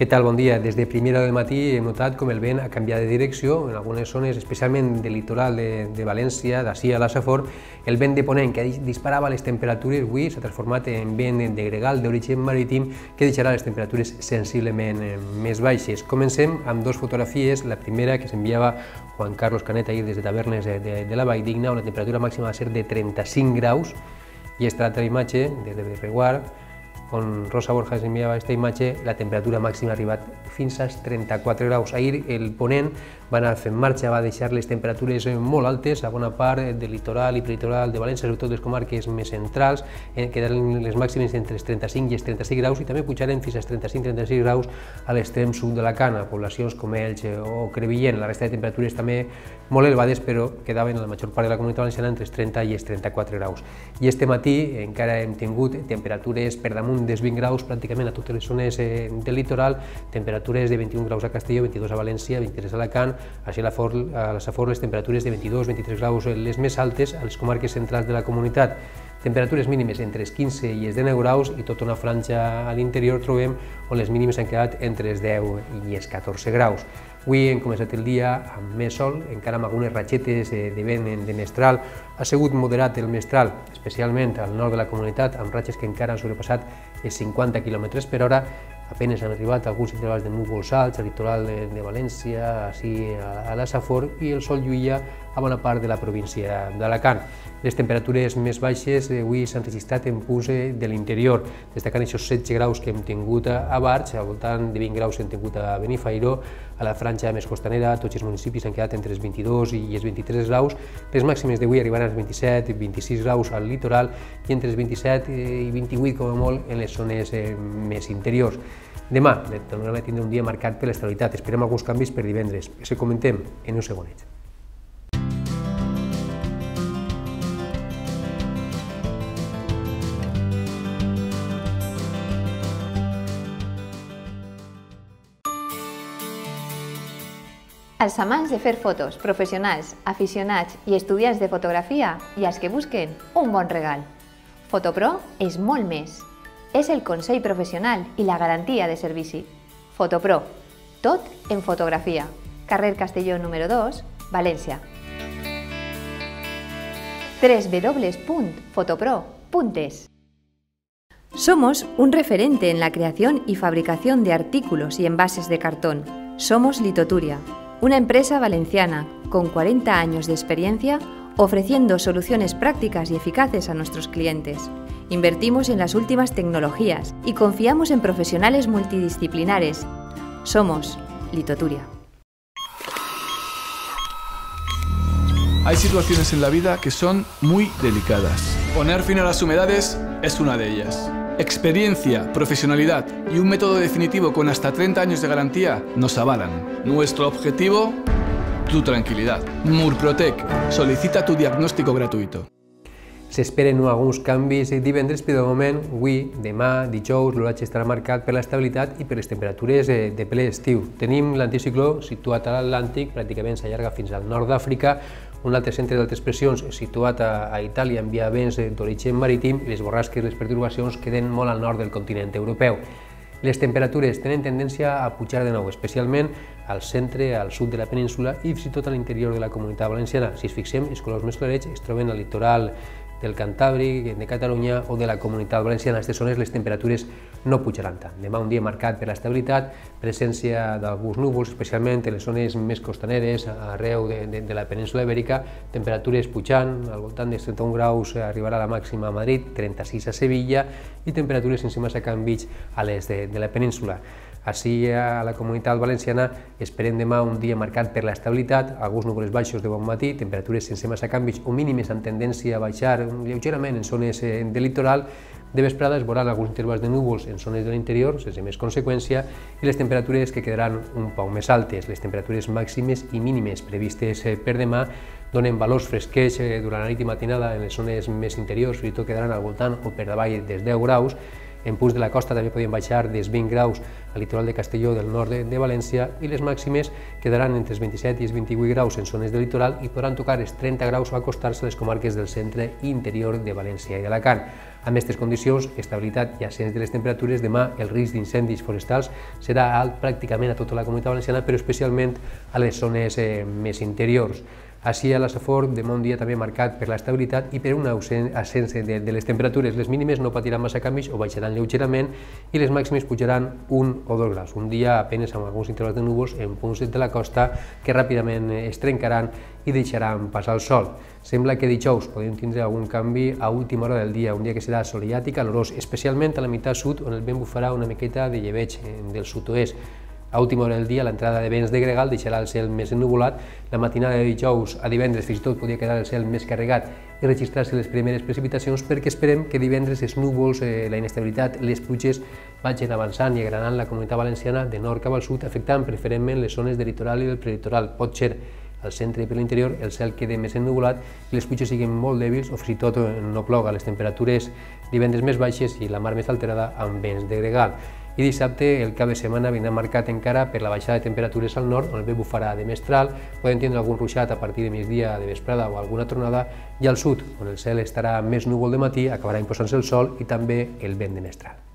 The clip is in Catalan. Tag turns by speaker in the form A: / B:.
A: Què tal? Bon dia. Des de primera del matí hem notat com el vent ha canviat de direcció en algunes zones, especialment del litoral de, de València, d'ací a la Safor. El vent de ponent que disparava les temperatures avui s'ha transformat en vent de gregal d'origen marítim que deixarà les temperatures sensiblement eh, més baixes. Comencem amb dues fotografies. La primera que s'enviava Juan Carlos Canet ahir des de Tavernes de, de, de la Vall Digna, on la temperatura màxima va ser de 35 graus, i aquesta altra imatge, des de Reguard, on Rosa Borja ens enviava aquesta imatge, la temperatura màxima ha arribat fins als 34 graus. Ahir el ponent va anar fent marxa, va deixar les temperatures molt altes a bona part del litoral i peritoral de València, sobretot les comarques més centrals, eh, quedaren les màximes entre els 35 i els 36 graus i també pujaren fins als 35-36 graus a l'extrem sud de la Cana, poblacions com Elx o Crevillent. La resta de temperatures també molt elevades, però quedaven en la major part de la comunitat valenciana entre els 30 i els 34 graus. I este matí encara hem tingut temperatures per damunt dels 20 graus pràcticament a totes les zones eh, del litoral, temperatures de 21 graus a Castelló, 22 a València, 23 a Alacant, així la, a la Safor les temperatures de 22-23 graus les més altes a les comarques centrals de la comunitat. Temperatures mínimes entre els 15 i els 19 graus i tota una franja a l'interior trobem on les mínimes han quedat entre els 10 i els 14 graus. Avui hem començat el dia amb més sol, encara amb algunes ratxetes de vent de mestral. Ha sigut moderat el mestral, especialment al nord de la comunitat, amb ratxes que encara han sobrepassat els 50 km per hora, apenes han arribat alguns intervals de núvols alts al litoral de, de València, així a, a la Safor, i el sol lluïa a bona part de la província d'Alacant. Les temperatures més baixes avui s'han registrat en punts de l'interior, destacant aquests 16 graus que hem tingut a Barx, al voltant de 20 graus hem tingut a Benifairó, a la franja més costanera, tots els municipis han quedat entre els 22 i els 23 graus, les màximes d'avui arribaran als 27 i 26 graus al litoral i entre els 27 i 28 com a molt en les zones eh, més interiors. Demà tornarem a tindre un dia marcat per l'estabilitat. Esperem alguns canvis per divendres. Això comentem en un segonet.
B: Els amants de fer fotos, professionals, aficionats i estudiants de fotografia i els que busquen un bon regal. Fotopro és molt més. És el consell professional i la garantia de servici. Fotopro, tot en fotografia. Carrer Castelló número 2, València. www.fotopro.es Somos un referente en la creación y fabricación de artículos y envases de cartón. Somos Litoturia, una empresa valenciana con 40 años de experiencia ofreciendo soluciones prácticas y eficaces a nuestros clientes. Invertimos en las últimas tecnologías y confiamos en profesionales multidisciplinares. Somos Litoturia.
C: Hay situaciones en la vida que son muy delicadas. Poner fin a las humedades es una de ellas. Experiencia, profesionalidad y un método definitivo con hasta 30 años de garantía nos avalan. Nuestro objetivo, tu tranquilidad. Murprotec, solicita tu diagnóstico gratuito.
A: S'esperen alguns canvis divendres, però de moment, avui, demà, dijous, l'horatge estarà marcat per l'estabilitat i per les temperatures de ple estiu. Tenim l'anticicló situat a l'Atlàntic, pràcticament s'allarga fins al nord d'Àfrica, un altre centre d'altes pressions situat a, a Itàlia envia vents d'origen marítim i les borrasques, les perturbacions queden molt al nord del continent europeu. Les temperatures tenen tendència a pujar de nou, especialment al centre, al sud de la península i fins i tot a l'interior de la comunitat valenciana. Si es fixem, els colors més clarets es troben al litoral del Cantàbric, de Catalunya o de la comunitat valenciana. A aquestes zones les temperatures no pujaran tant. Demà un dia marcat per l'estabilitat, presència d'alguns núvols, especialment en les zones més costaneres, arreu de, de, de la península ibèrica, temperatures pujant, al voltant dels 31 graus arribarà la màxima a Madrid, 36 a Sevilla i temperatures sense massa canvis a l'est de, de la península. Així a la comunitat valenciana esperem demà un dia marcat per l'estabilitat, alguns núvols baixos de bon matí, temperatures sense massa canvis o mínimes amb tendència a baixar lleugerament en zones eh, del litoral, de vesprada es veuran alguns intervals de núvols en zones de l'interior, sense més conseqüència, i les temperatures que quedaran un poc més altes. Les temperatures màximes i mínimes previstes eh, per demà donen valors fresquets eh, durant la nit i matinada en les zones més interiors, fins i tot quedaran al voltant o per davall dels 10 graus, En punts de la costa també podien baixar des 20 graus al litoral de Castelló del nord de, València i les màximes quedaran entre els 27 i els 28 graus en zones de litoral i podran tocar els 30 graus o acostar-se a les comarques del centre interior de València i d'Alacant. Amb aquestes condicions, estabilitat i ascens de les temperatures, demà el risc d'incendis forestals serà alt pràcticament a tota la comunitat valenciana, però especialment a les zones eh, més interiors. Així a la Safor, demà un dia també marcat per l'estabilitat i per un ascens de, de les temperatures. Les mínimes no patiran massa canvis o baixaran lleugerament i les màximes pujaran un o dos graus. Un dia apenes amb alguns intervals de núvols en punts de la costa que ràpidament es trencaran i deixaran passar el sol. Sembla que dijous podem tindre algun canvi a última hora del dia, un dia que serà assolellat calorós, especialment a la meitat sud on el vent bufarà una miqueta de lleveig del sud-oest. A última hora del dia, l'entrada de vents de gregal deixarà el cel més ennubulat. La matinada de dijous a divendres fins i tot podria quedar el cel més carregat i registrar-se les primeres precipitacions perquè esperem que divendres els núvols, eh, la inestabilitat, les pluges vagin avançant i agranant la comunitat valenciana de nord cap al sud, afectant preferentment les zones de litoral i del prelitoral. Pot ser al centre i per l'interior el cel quede més ennubulat i les pluges siguin molt dèbils o fins i tot eh, no ploga. Les temperatures divendres més baixes i la mar més alterada amb vents de gregal i dissabte el cap de setmana vindrà marcat encara per la baixada de temperatures al nord, on el vent bufarà de mestral, podem tindre algun ruixat a partir de migdia de vesprada o alguna tronada, i al sud, on el cel estarà més núvol de matí, acabarà imposant-se el sol i també el vent de mestral.